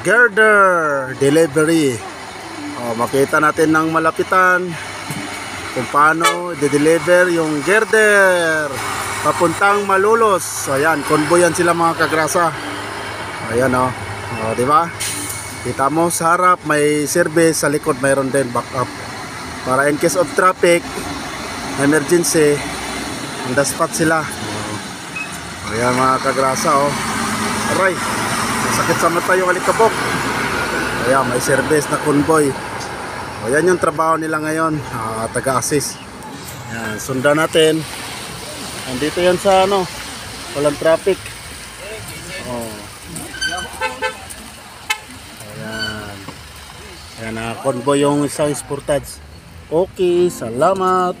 girder delivery. Oh, makita natin ng malapitan kung paano i-deliver yung girder papuntang Malulos. So, ayan, convoy yan sila mga kagrasa. Ayan oh. Oh, di ba? Kita mo sa harap may service, sa likod mayroon din backup. Para in case of traffic, emergency, on the spot sila. Ayan mga kagrasa oh. Aray, masakit sa mata yung alikabok. Ayan, may service na convoy. O yan yung trabaho nila ngayon, ah, taga-assist. Ayan, sundan natin. Andito yan sa ano, walang traffic. Oh. Ayan. Ayan na, convoy yung isang sportage. Okay, salamat.